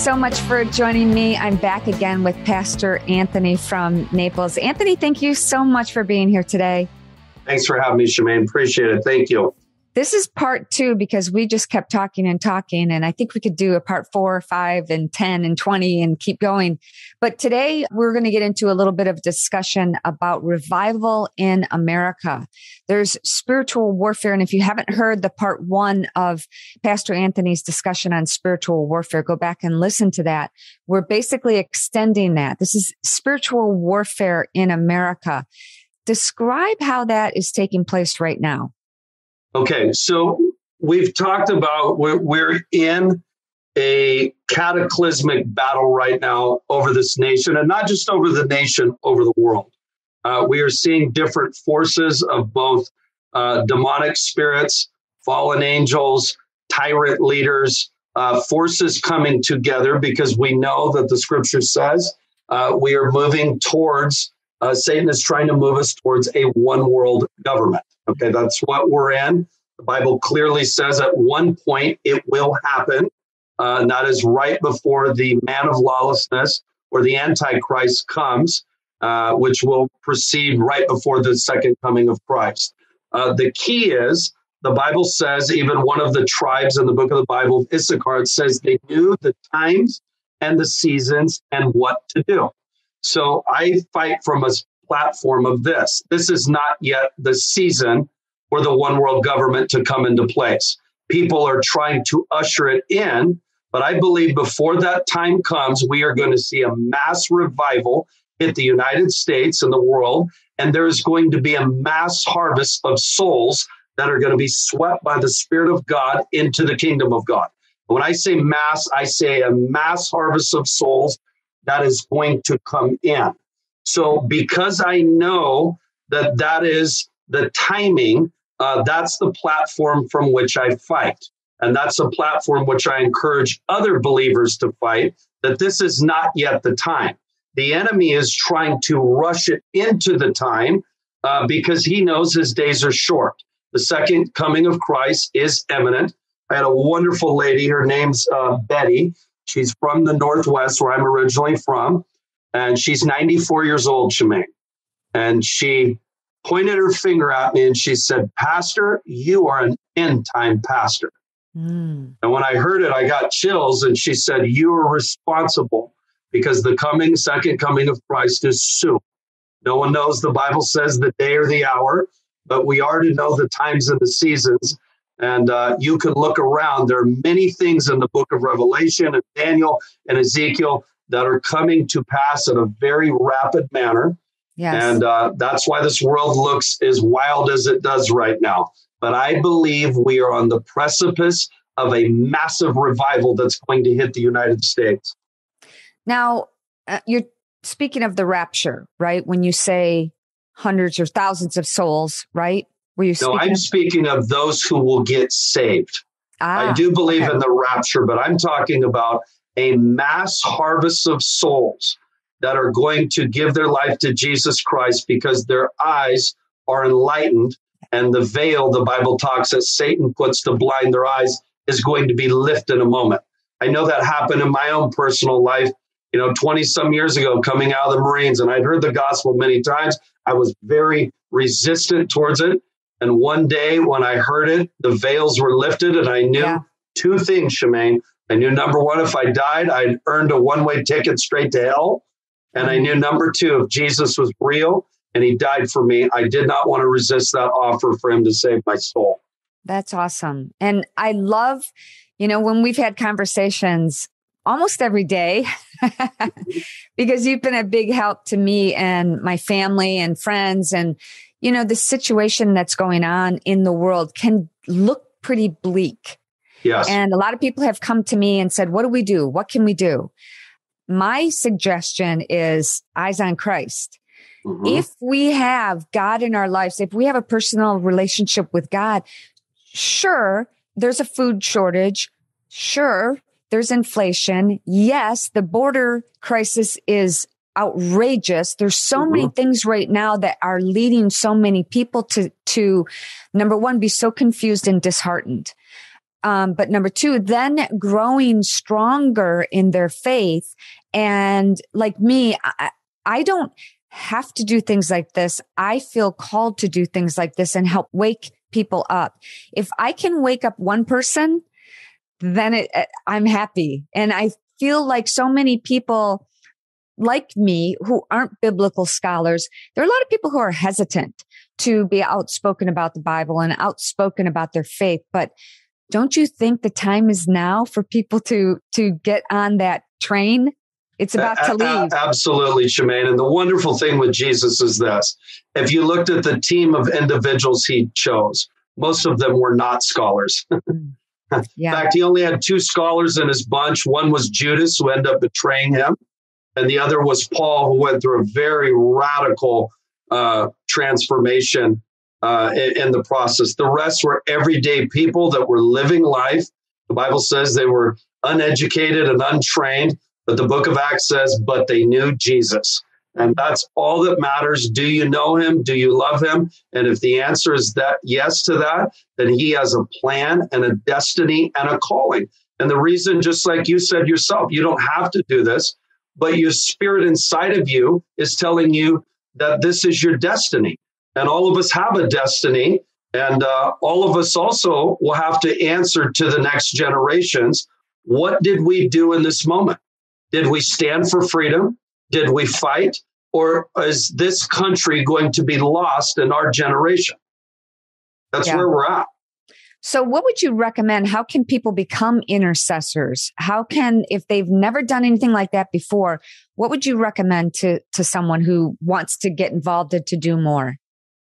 So much for joining me. I'm back again with Pastor Anthony from Naples. Anthony, thank you so much for being here today. Thanks for having me, Shemane. Appreciate it. Thank you. This is part two because we just kept talking and talking. And I think we could do a part four, five, and 10 and 20 and keep going. But today we're going to get into a little bit of discussion about revival in America. There's spiritual warfare. And if you haven't heard the part one of Pastor Anthony's discussion on spiritual warfare, go back and listen to that. We're basically extending that. This is spiritual warfare in America. Describe how that is taking place right now. Okay, so we've talked about we're, we're in a cataclysmic battle right now over this nation, and not just over the nation, over the world. Uh, we are seeing different forces of both uh, demonic spirits, fallen angels, tyrant leaders, uh, forces coming together because we know that the scripture says uh, we are moving towards, uh, Satan is trying to move us towards a one world government. Okay, that's what we're in. The Bible clearly says at one point it will happen. Uh, and that is right before the man of lawlessness or the Antichrist comes, uh, which will proceed right before the second coming of Christ. Uh, the key is the Bible says, even one of the tribes in the book of the Bible, Issachar, says they knew the times and the seasons and what to do. So I fight from a platform of this. This is not yet the season for the one world government to come into place. People are trying to usher it in, but I believe before that time comes, we are going to see a mass revival hit the United States and the world, and there is going to be a mass harvest of souls that are going to be swept by the Spirit of God into the kingdom of God. When I say mass, I say a mass harvest of souls that is going to come in. So, because I know that that is the timing, uh, that's the platform from which I fight. And that's a platform which I encourage other believers to fight, that this is not yet the time. The enemy is trying to rush it into the time uh, because he knows his days are short. The second coming of Christ is imminent. I had a wonderful lady, her name's uh, Betty. She's from the Northwest, where I'm originally from and she's 94 years old, Shemane. And she pointed her finger at me and she said, Pastor, you are an end time pastor. Mm. And when I heard it, I got chills. And she said, You are responsible because the coming, second coming of Christ is soon. No one knows the Bible says the day or the hour, but we are to know the times and the seasons. And uh, you can look around. There are many things in the book of Revelation and Daniel and Ezekiel that are coming to pass in a very rapid manner. Yes. And uh, that's why this world looks as wild as it does right now. But I believe we are on the precipice of a massive revival that's going to hit the United States. Now, uh, you're speaking of the rapture, right? When you say hundreds or thousands of souls, right? Were you? No, I'm of- speaking of those who will get saved. Ah, I do believe okay. in the rapture, but I'm talking about a mass harvest of souls that are going to give their life to Jesus Christ because their eyes are enlightened and the veil the Bible talks that Satan puts to blind their eyes is going to be lifted in a moment. I know that happened in my own personal life, you know, 20 some years ago coming out of the Marines and I'd heard the gospel many times. I was very resistant towards it. And one day when I heard it, the veils were lifted and I knew yeah. two things, Shemane. I knew number one, if I died, I'd earned a one way ticket straight to hell. And I knew number two, if Jesus was real and he died for me, I did not want to resist that offer for him to save my soul. That's awesome. And I love, you know, when we've had conversations almost every day, because you've been a big help to me and my family and friends. And, you know, the situation that's going on in the world can look pretty bleak. Yes. And a lot of people have come to me and said, what do we do? What can we do? My suggestion is eyes on Christ. Mm-hmm. If we have God in our lives, if we have a personal relationship with God, sure, there's a food shortage. Sure, there's inflation. Yes, the border crisis is outrageous. There's so mm-hmm. many things right now that are leading so many people to, to number one, be so confused and disheartened. Um, but number two, then growing stronger in their faith. And like me, I, I don't have to do things like this. I feel called to do things like this and help wake people up. If I can wake up one person, then it, I'm happy. And I feel like so many people like me who aren't biblical scholars, there are a lot of people who are hesitant to be outspoken about the Bible and outspoken about their faith. But don't you think the time is now for people to to get on that train? It's about to leave. Absolutely, Shemane. And the wonderful thing with Jesus is this. If you looked at the team of individuals he chose, most of them were not scholars. Mm. yeah. In fact, he only had two scholars in his bunch. One was Judas, who ended up betraying him, and the other was Paul, who went through a very radical uh, transformation uh, in, in the process. The rest were everyday people that were living life. The Bible says they were uneducated and untrained, but the book of Acts says, but they knew Jesus. And that's all that matters. Do you know him? Do you love him? And if the answer is that yes to that, then he has a plan and a destiny and a calling. And the reason, just like you said yourself, you don't have to do this, but your spirit inside of you is telling you that this is your destiny. And all of us have a destiny. And uh, all of us also will have to answer to the next generations what did we do in this moment? Did we stand for freedom? Did we fight? Or is this country going to be lost in our generation? That's yeah. where we're at. So, what would you recommend? How can people become intercessors? How can, if they've never done anything like that before, what would you recommend to, to someone who wants to get involved and to do more?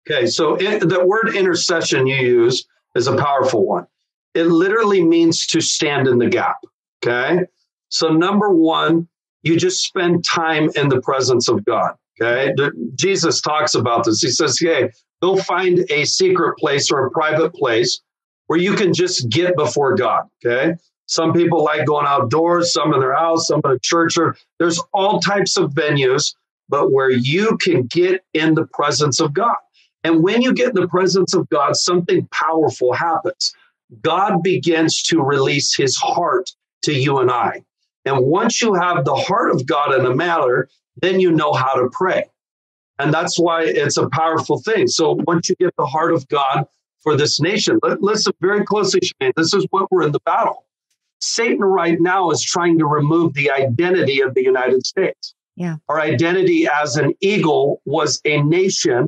Okay, so it, the word intercession you use is a powerful one. It literally means to stand in the gap. Okay, so number one, you just spend time in the presence of God. Okay, Jesus talks about this. He says, "Hey, go find a secret place or a private place where you can just get before God." Okay, some people like going outdoors, some in their house, some in a church, or there's all types of venues, but where you can get in the presence of God. And when you get in the presence of God, something powerful happens. God begins to release his heart to you and I. And once you have the heart of God in a matter, then you know how to pray. And that's why it's a powerful thing. So once you get the heart of God for this nation, listen very closely, Shane. This is what we're in the battle. Satan right now is trying to remove the identity of the United States. Yeah. Our identity as an eagle was a nation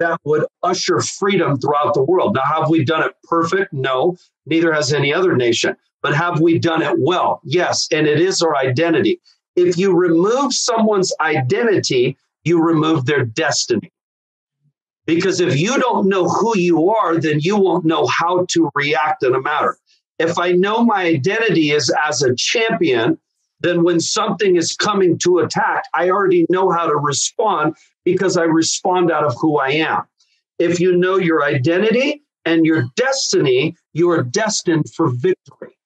that would usher freedom throughout the world. Now, have we done it perfect? No, neither has any other nation. But have we done it well? Yes, and it is our identity. If you remove someone's identity, you remove their destiny. Because if you don't know who you are, then you won't know how to react in a matter. If I know my identity is as a champion, then when something is coming to attack, I already know how to respond because I respond out of who I am. If you know your identity and your destiny, you are destined for victory.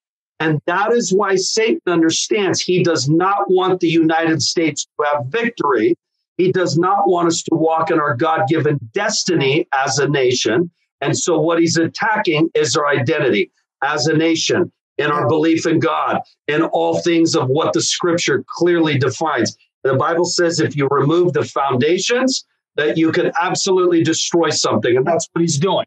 And that is why Satan understands he does not want the United States to have victory. He does not want us to walk in our God given destiny as a nation. And so, what he's attacking is our identity as a nation, in our belief in God, in all things of what the scripture clearly defines. The Bible says if you remove the foundations, that you can absolutely destroy something. And that's what he's doing.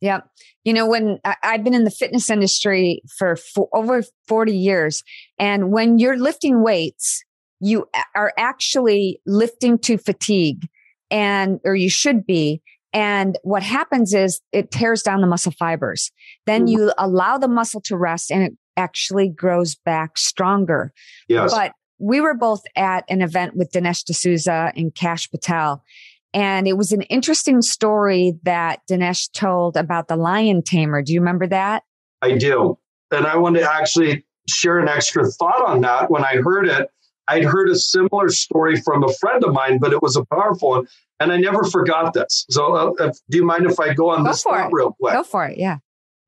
Yeah. You know, when I, have been in the fitness industry for, for over 40 years, and when you're lifting weights, you are actually lifting to fatigue and, or you should be. And what happens is it tears down the muscle fibers. Then mm. you allow the muscle to rest and it actually grows back stronger. Yes. But we were both at an event with Dinesh D'Souza and Kash Patel. And it was an interesting story that Dinesh told about the lion tamer. Do you remember that? I do. And I want to actually share an extra thought on that. When I heard it, I'd heard a similar story from a friend of mine, but it was a powerful one. And I never forgot this. So, uh, if, do you mind if I go on go this thought real quick? Go for it. Yeah.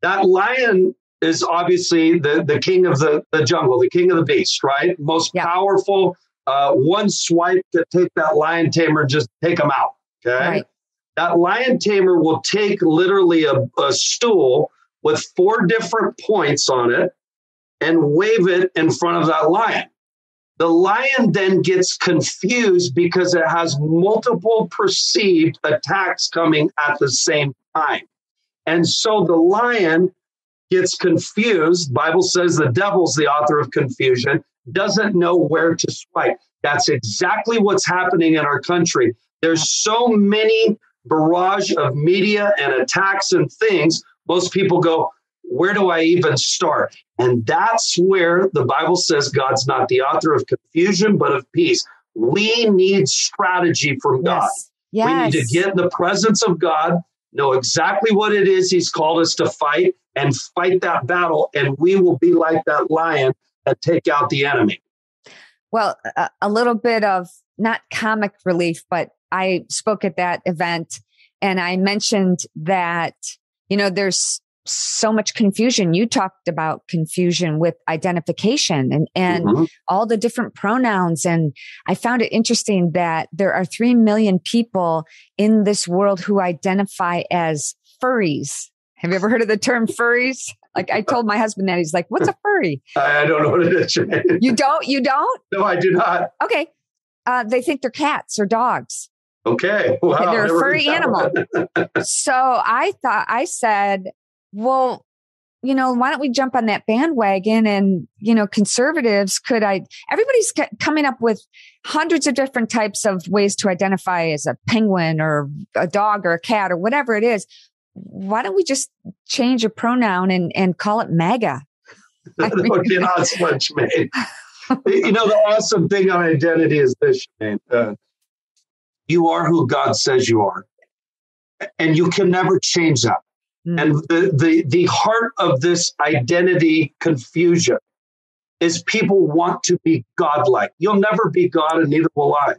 That lion is obviously the, the king of the, the jungle, the king of the beast, right? Most yep. powerful. Uh, one swipe to take that lion tamer, just take him out. Okay. Right. That lion tamer will take literally a, a stool with four different points on it and wave it in front of that lion. The lion then gets confused because it has multiple perceived attacks coming at the same time. And so the lion gets confused. Bible says the devil's the author of confusion, doesn't know where to strike. That's exactly what's happening in our country. There's so many barrage of media and attacks and things. Most people go, where do I even start? And that's where the Bible says God's not the author of confusion, but of peace. We need strategy from God. Yes. Yes. We need to get in the presence of God, know exactly what it is He's called us to fight, and fight that battle. And we will be like that lion and take out the enemy. Well, a, a little bit of not comic relief, but I spoke at that event and I mentioned that, you know, there's so much confusion. You talked about confusion with identification and, and mm-hmm. all the different pronouns. And I found it interesting that there are 3 million people in this world who identify as furries. Have you ever heard of the term furries? Like I told my husband that he's like, "What's a furry?" I don't know what it is. you don't? You don't? No, I do not. Okay. Uh, they think they're cats or dogs. Okay. Wow, they're a furry animal. so I thought I said, well, you know, why don't we jump on that bandwagon? And, you know, conservatives could I, everybody's coming up with hundreds of different types of ways to identify as a penguin or a dog or a cat or whatever it is. Why don't we just change a pronoun and, and call it MAGA? I mean, okay, not you know, the awesome thing on identity is this. Uh, you are who God says you are. And you can never change that. Mm. And the, the, the heart of this identity confusion is people want to be godlike. You'll never be God, and neither will I.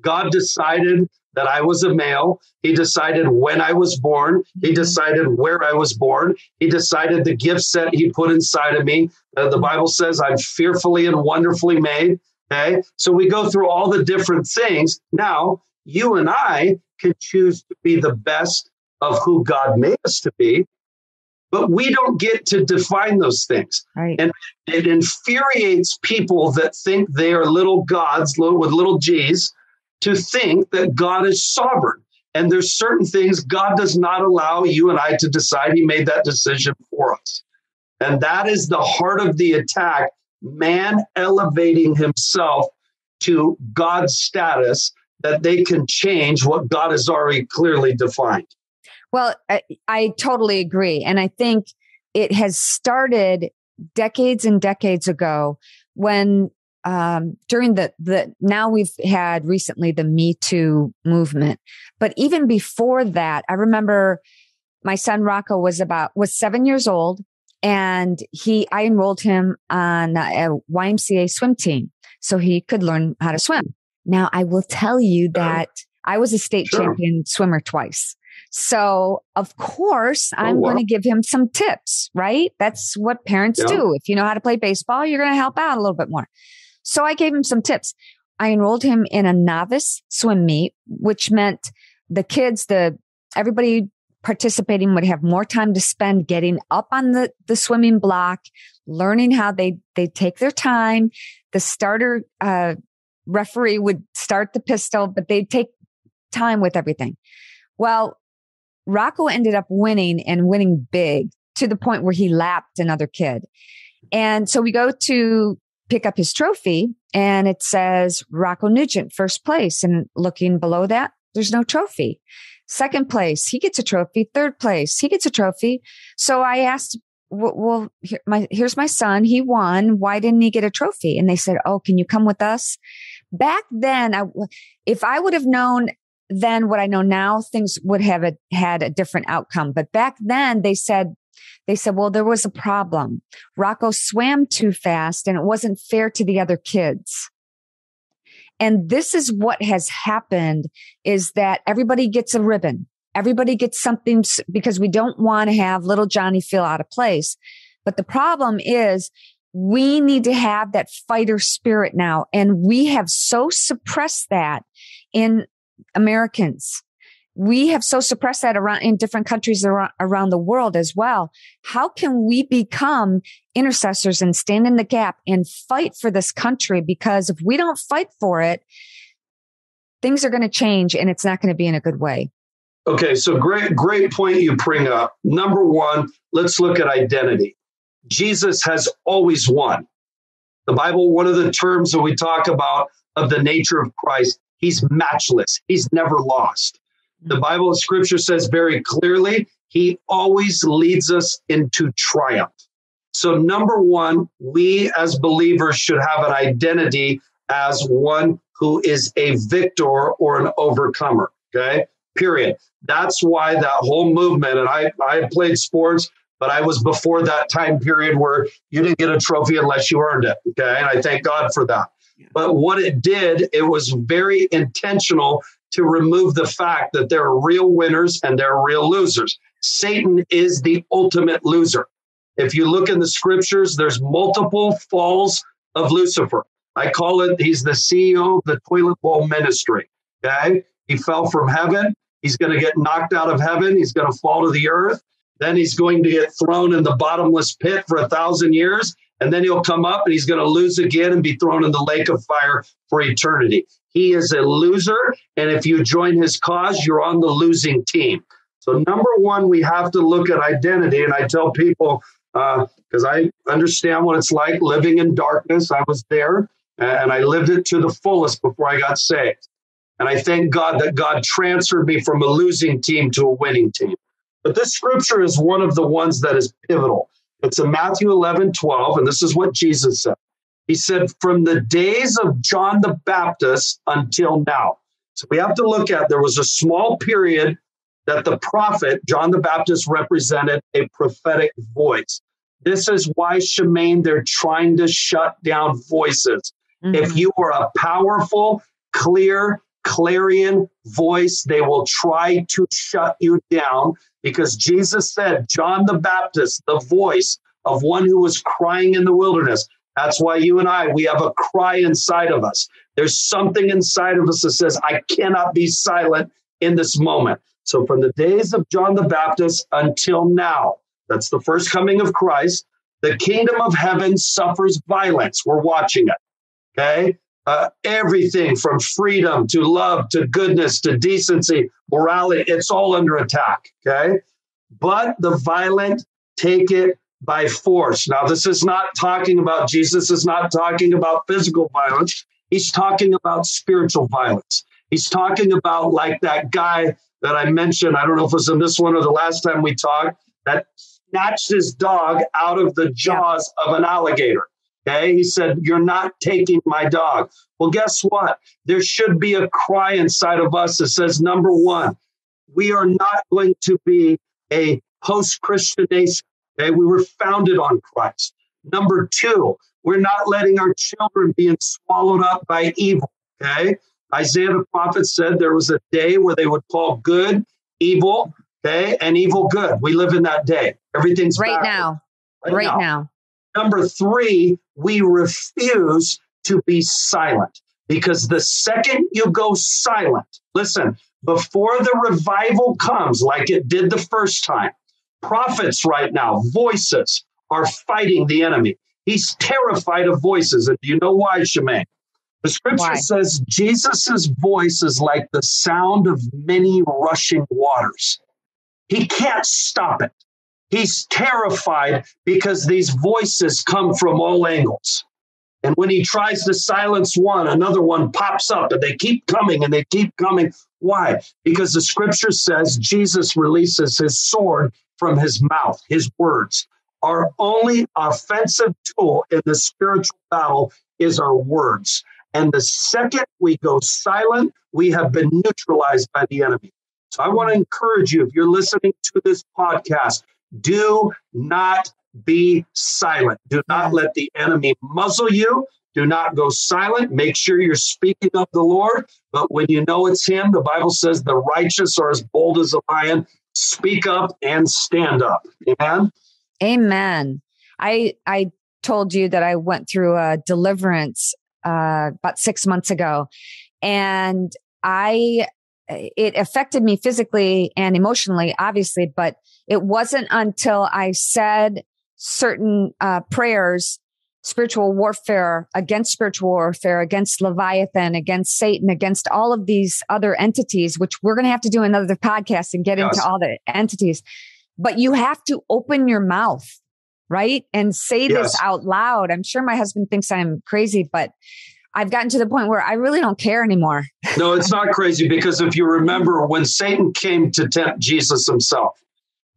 God decided that I was a male. He decided when I was born. He mm-hmm. decided where I was born. He decided the gift set he put inside of me. Uh, the Bible says I'm fearfully and wonderfully made. Okay. So we go through all the different things. Now, you and I can choose to be the best of who God made us to be, but we don't get to define those things. Right. And it infuriates people that think they are little gods with little g's to think that God is sovereign. And there's certain things God does not allow you and I to decide. He made that decision for us. And that is the heart of the attack man elevating himself to God's status that they can change what God has already clearly defined. Well, I, I totally agree. And I think it has started decades and decades ago when um, during the the now we've had recently the Me Too movement, but even before that, I remember my son Rocco was about was seven years old, and he I enrolled him on a YMCA swim team so he could learn how to swim. Now, I will tell you that I was a state sure. champion swimmer twice. So of course, oh, I'm wow. going to give him some tips, right? That's what parents yeah. do. If you know how to play baseball, you're going to help out a little bit more. So I gave him some tips. I enrolled him in a novice swim meet, which meant the kids, the everybody participating would have more time to spend getting up on the, the swimming block, learning how they, they take their time. The starter, uh, referee would start the pistol, but they'd take time with everything. Well, Rocco ended up winning and winning big to the point where he lapped another kid. And so we go to pick up his trophy and it says Rocco Nugent, first place. And looking below that, there's no trophy. Second place, he gets a trophy. Third place, he gets a trophy. So I asked well, here, my, here's my son. He won. Why didn't he get a trophy? And they said, Oh, can you come with us? Back then, I, if I would have known then what I know now, things would have a, had a different outcome. But back then they said, they said, well, there was a problem. Rocco swam too fast and it wasn't fair to the other kids. And this is what has happened is that everybody gets a ribbon. Everybody gets something because we don't want to have little Johnny feel out of place. But the problem is we need to have that fighter spirit now. And we have so suppressed that in Americans. we have so suppressed that around in different countries around, around the world as well. How can we become intercessors and stand in the gap and fight for this country? Because if we don't fight for it, things are going to change and it's not going to be in a good way. Okay, so great, great point you bring up. Number one, let's look at identity. Jesus has always won. The Bible, one of the terms that we talk about of the nature of Christ, he's matchless. He's never lost. The Bible, scripture says very clearly, he always leads us into triumph. So, number one, we as believers should have an identity as one who is a victor or an overcomer. Okay. Period. That's why that whole movement, and I, I played sports, but I was before that time period where you didn't get a trophy unless you earned it. Okay. And I thank God for that. But what it did, it was very intentional to remove the fact that there are real winners and there are real losers. Satan is the ultimate loser. If you look in the scriptures, there's multiple falls of Lucifer. I call it, he's the CEO of the toilet bowl ministry. Okay. He fell from heaven. He's going to get knocked out of heaven. He's going to fall to the earth. Then he's going to get thrown in the bottomless pit for a thousand years. And then he'll come up and he's going to lose again and be thrown in the lake of fire for eternity. He is a loser. And if you join his cause, you're on the losing team. So, number one, we have to look at identity. And I tell people, because uh, I understand what it's like living in darkness, I was there and I lived it to the fullest before I got saved. And I thank God that God transferred me from a losing team to a winning team. But this scripture is one of the ones that is pivotal. It's in Matthew 11, 12, and this is what Jesus said. He said, from the days of John the Baptist until now. So we have to look at there was a small period that the prophet, John the Baptist, represented a prophetic voice. This is why, Shemane, they're trying to shut down voices. Mm-hmm. If you are a powerful, clear, clarion voice, they will try to shut you down because Jesus said, John the Baptist, the voice of one who was crying in the wilderness, that's why you and I, we have a cry inside of us. There's something inside of us that says, I cannot be silent in this moment. So from the days of John the Baptist until now, that's the first coming of Christ, the kingdom of heaven suffers violence. We're watching it. Okay. Uh, everything from freedom to love to goodness to decency, morality, it's all under attack. Okay. But the violent take it by force. Now, this is not talking about, Jesus is not talking about physical violence. He's talking about spiritual violence. He's talking about like that guy that I mentioned. I don't know if it was in this one or the last time we talked that snatched his dog out of the jaws of an alligator. Okay. He said, You're not taking my dog. Well, guess what? There should be a cry inside of us that says, number one, we are not going to be a post Christian nation. Okay, we were founded on Christ. Number two, we're not letting our children being swallowed up by evil. Okay, Isaiah the prophet said there was a day where they would call good evil, okay, and evil good. We live in that day. Everything's right now. Right, right now. now. Number three, we refuse to be silent because the second you go silent, listen, before the revival comes, like it did the first time, Prophets right now, voices are fighting the enemy. He's terrified of voices. And do you know why, Shemane? The scripture why? says Jesus' voice is like the sound of many rushing waters. He can't stop it. He's terrified because these voices come from all angles. And when he tries to silence one, another one pops up and they keep coming and they keep coming. Why? Because the scripture says Jesus releases his sword from his mouth, his words. Our only offensive tool in the spiritual battle is our words. And the second we go silent, we have been neutralized by the enemy. So I want to encourage you, if you're listening to this podcast, do not be silent. Do not let the enemy muzzle you. Do not go silent. Make sure you're speaking of the Lord. But when you know it's Him, the Bible says the righteous are as bold as a lion speak up and stand up. Amen. Amen. I I told you that I went through a deliverance uh, about six months ago, and I it affected me physically and emotionally, obviously, but it wasn't until I said certain uh, prayers, spiritual warfare against spiritual warfare, against Leviathan, against Satan, against all of these other entities, which we're going to have to do another podcast and get yes. into all the entities. But you have to open your mouth, right? And say yes. this out loud. I'm sure my husband thinks I'm crazy, but I've gotten to the point where I really don't care anymore. no, it's not crazy because if you remember when Satan came to tempt Jesus himself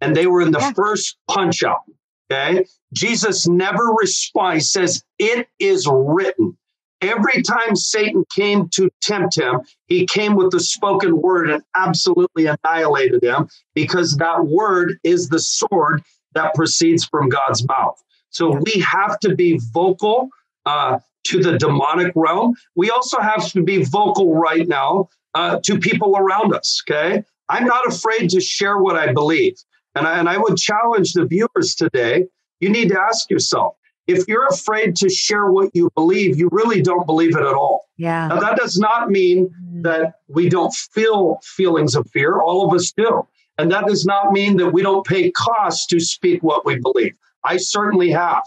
and they were in the yeah. first punch up, okay, Jesus never responds, says, It is written. Every time Satan came to tempt him, he came with the spoken word and absolutely annihilated him because that word is the sword that proceeds from God's mouth. So we have to be vocal. Uh, to the demonic realm. We also have to be vocal right now uh, to people around us. Okay. I'm not afraid to share what I believe. And I, and I would challenge the viewers today. You need to ask yourself if you're afraid to share what you believe, you really don't believe it at all. Yeah. Now, that does not mean mm-hmm. that we don't feel feelings of fear. All of us do. And that does not mean that we don't pay costs to speak what we believe. I certainly have.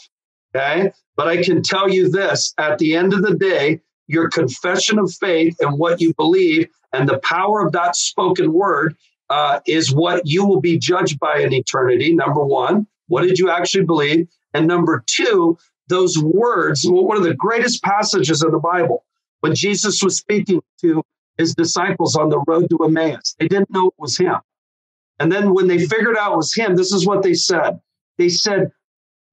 Okay. But I can tell you this at the end of the day, your confession of faith and what you believe and the power of that spoken word uh, is what you will be judged by in eternity. Number one, what did you actually believe? And number two, those words, one of the greatest passages of the Bible, when Jesus was speaking to his disciples on the road to Emmaus, they didn't know it was him. And then when they figured out it was him, this is what they said. They said,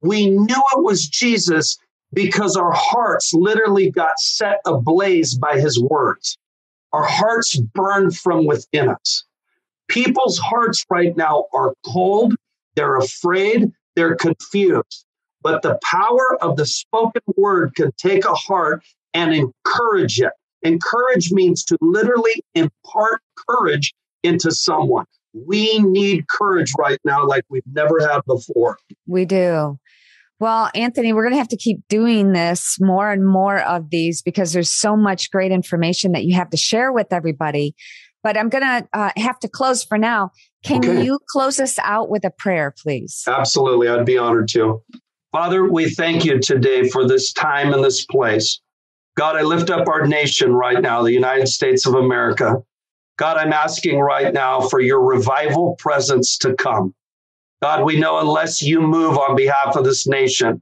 we knew it was Jesus because our hearts literally got set ablaze by his words. Our hearts burned from within us. People's hearts right now are cold, they're afraid, they're confused. But the power of the spoken word can take a heart and encourage it. Encourage means to literally impart courage into someone. We need courage right now like we've never had before. We do. Well, Anthony, we're going to have to keep doing this more and more of these because there's so much great information that you have to share with everybody. But I'm going to uh, have to close for now. Can okay. you close us out with a prayer, please? Absolutely. I'd be honored to. Father, we thank you today for this time and this place. God, I lift up our nation right now, the United States of America. God, I'm asking right now for your revival presence to come. God, we know unless you move on behalf of this nation,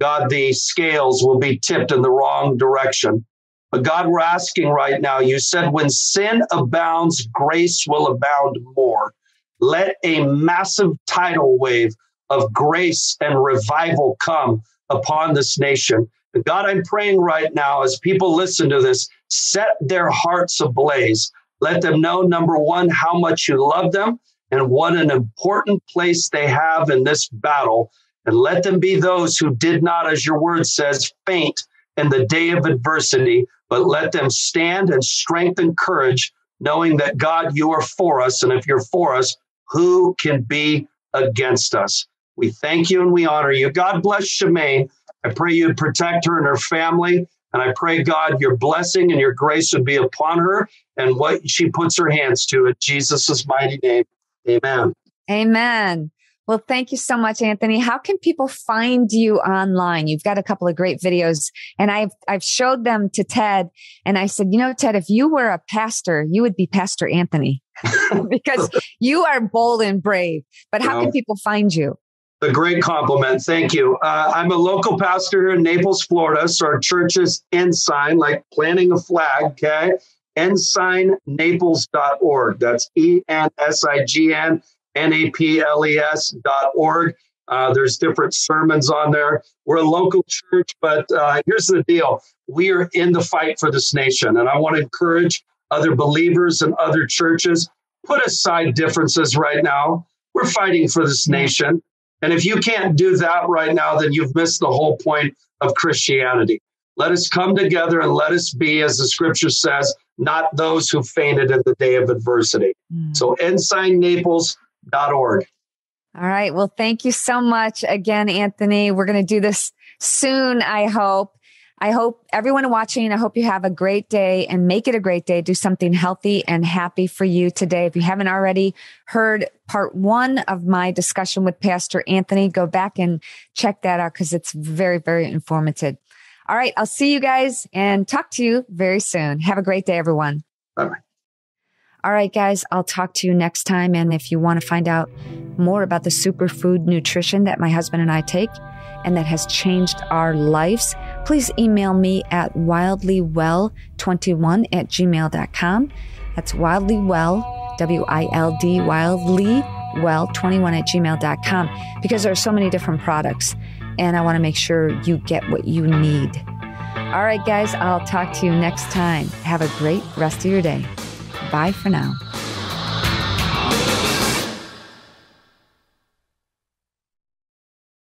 God, the scales will be tipped in the wrong direction. But God, we're asking right now, you said when sin abounds, grace will abound more. Let a massive tidal wave of grace and revival come upon this nation. God, I'm praying right now as people listen to this, set their hearts ablaze. Let them know, number one, how much you love them and what an important place they have in this battle. And let them be those who did not, as your word says, faint in the day of adversity, but let them stand and strengthen courage, knowing that God, you are for us. And if you're for us, who can be against us? We thank you and we honor you. God bless Shemane. I pray you'd protect her and her family. And I pray, God, your blessing and your grace would be upon her and what she puts her hands to in Jesus' mighty name. Amen. Amen. Well, thank you so much, Anthony. How can people find you online? You've got a couple of great videos and I've, I've showed them to Ted and I said, you know, Ted, if you were a pastor, you would be Pastor Anthony because you are bold and brave. But how can people find you? A great compliment. Thank you. Uh, I'm a local pastor here in Naples, Florida. So our church is Ensign, like planting a flag. Okay ensignnaples.org. That's E N S I G N N A P L E S.org. Uh, there's different sermons on there. We're a local church, but uh, here's the deal we are in the fight for this nation. And I want to encourage other believers and other churches put aside differences right now. We're fighting for this nation. And if you can't do that right now, then you've missed the whole point of Christianity. Let us come together and let us be, as the scripture says, not those who fainted in the day of adversity. Mm. So ensignnaples.org. All right. Well, thank you so much again, Anthony. We're going to do this soon, I hope. I hope everyone watching, I hope you have a great day and make it a great day. Do something healthy and happy for you today. If you haven't already heard part one of my discussion with Pastor Anthony, go back and check that out because it's very, very informative. All right. I'll see you guys and talk to you very soon. Have a great day, everyone. Bye bye. All right, guys, I'll talk to you next time. And if you want to find out more about the superfood nutrition that my husband and I take and that has changed our lives, please email me at wildlywell21 at gmail.com. That's wildlywell, W I L D, wildly well21 at gmail.com because there are so many different products and I want to make sure you get what you need. All right, guys, I'll talk to you next time. Have a great rest of your day. Bye for now.